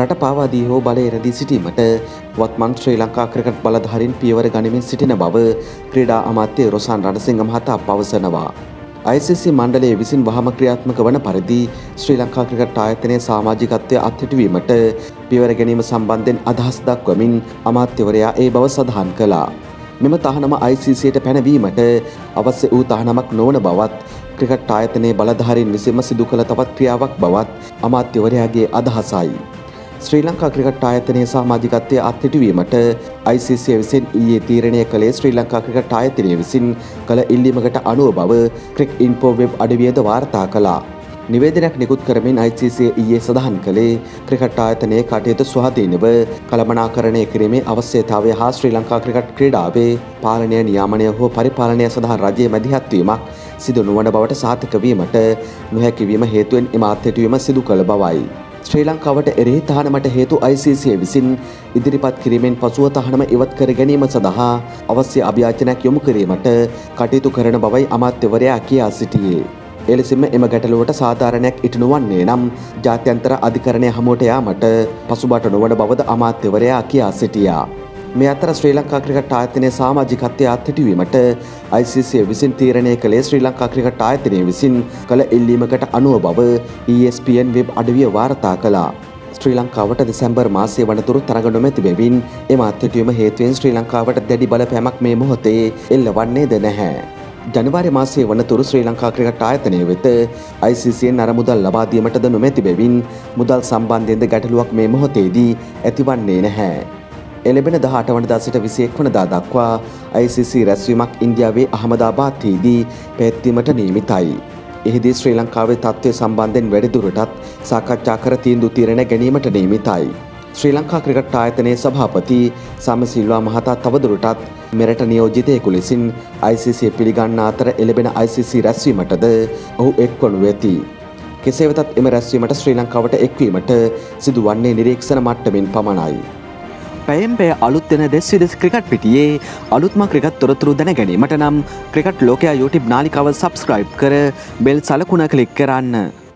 රට පාවාදී හෝ බලය රැදී සිටීමට වත්මන් ශ්‍රී ලංකා ක්‍රිකට් බලධාරින් පියවර ගනිමින් සිටින බව ක්‍රීඩා අමාත්‍ය රොසාන් රණසිංහ මහතා පවසනවා. ICC මණ්ඩලයේ විසින් වහම ක්‍රියාත්මක වන පරිදි ශ්‍රී ලංකා ක්‍රිකට් ආයතනයේ සමාජිකත්වය අත්හිටුවීමට පියවර ගැනීම සම්බන්ධයෙන් අදහස් දක්වමින් අමාත්‍යවරයා ඒ බව සඳහන් කළා. මෙම තහනම ICCයට පැනවීමට අවශ්‍ය වූ තහනමක් නොවන බවත් ක්‍රිකට් ආයතනයේ බලධාරීන් විසින්ම සිදු කළ තවත් ක්‍රියාවක් බවත් අමාත්‍යවරයාගේ අදහසයි. ශ්‍රී ලංකා ක්‍රිකට් ආයතනයේ සමාජිකත්වය අත්හිටුවීමට ICC විසින් ඊයේ තීරණය කළේ ශ්‍රී ලංකා ක්‍රිකට් ආයතනය විසින් කළ ඉල්ලීමකට අනුව බව ක්‍රික් ඉන්පෝ වෙබ් අඩවියද වාර්තා කළා. නිවේදනයක් නිකුත් කරමින් ICC ඊයේ සඳහන් කළේ ක්‍රිකට් ආයතනයේ කටයුතු ස්වාධීනව කළමනාකරණය කිරීමේ අවශ්‍යතාවය හා ශ්‍රී ලංකා ක්‍රිකට් ක්‍රීඩාවේ පාලනය නියාමනය හෝ පරිපාලනය සඳහා රජයේ මැදිහත්වීමක් සිදු නොවන බවට සාතික වීමට නොහැකිවීම හේතුවෙන් එම අත්හිටුවීම සිදු කළ බවයි. ශ්‍රී ලංකාවට එරෙහි තහනමට හේතු ICC විසින් ඉදිරිපත් කිරීමෙන් පසුව තහනම ඉවත් කර ගැනීම සඳහා අවශ්‍ය අභ්‍යාචනයක් යොමු කිරීමට කටයුතු කරන බවයි අමාත්‍යවරයා කියා සිටියේ. එලෙසිම එම ගැටලුවට සාධාරණයක් ඉටු නොවන්නේ නම් ජාත්‍යන්තර අධිකරණය හමුවට යාමට පසුබට නොවන බවද අමාත්‍යවරයා කියා සිටියා. මේ අතර ශ්‍රී ලංකා ක්‍රිකට් ආයතනයේ සමාජිකත්වය අත්හිටුවීමට ICC විසින් තීරණය කළේ ශ්‍රී ලංකා ක්‍රිකට් ආයතනය විසින් කළ ඉල්ලීමකට අනුව බව ESPN වෙබ් අඩවිය වාර්තා කළා. ශ්‍රී ලංකාවට දෙසැම්බර් මාසය වනතුරු තරග නොමැති බැවින් එම අත්හිටුවීම හේතුවෙන් ශ්‍රී ලංකාවට දැඩි බලපෑමක් මේ මොහොතේ එල්ලවන්නේද නැහැ. ජනවාරි මාසයේ වනතුරු ශ්‍රී ලංකා ක්‍රිකට් ආයතනය වෙත ICCෙන් අර මුදල් ලබා දීමටද නොමැති බැවින් මුදල් සම්බන්ධයෙන්ද ගැටලුවක් මේ මොහොතේදී ඇතිවන්නේ නැහැ. එලෙබෙන දහට වනදා සිට විසියෙක් වනදා දක්වා ICC රැස්වීමක් ඉන්දියාවේ අහමදාබාදයේදී පැත්වීමට නීමිතයි. එහිදී ශ්‍රී ලංකාවේ තත්ත්වය සම්බන්ධයෙන් වැඩිදුරටත් සාකච්ඡා කර තීන්දු තීරණ ගැනීමට නීමිතයි. ශ්‍රී ලංකා ක්‍රිකට් ආයතනයේ සභාපති සමසිල්වා මහතා තවදුරටත් මෙරට නියෝජිතයෙකු ලෙසින් ICC පිළිගන්න අතර එළබෙන ICC රැස්වීමටද ඔහු එක්වනු ඇති. කෙසේ වෙතත් එම රැස්වීමට ශ්‍රී ලංකාවට එක්වීමට සිදුවන්නේ නිරීක්ෂණ මට්ටමින් පමණයි. පැයෙන් පය අලුත් දෙන දෙස් විදෙස් ක්‍රිකට් පිටියේ අලුත්ම ක්‍රිකත් තොරතුරු දැන ගැනීමට නම් ක්‍රිකට් ලෝකයා YouTube නාලිකාව සබස්ක්‍රයිබ් කර බෙල් සලකුණ කලික් කරන්න.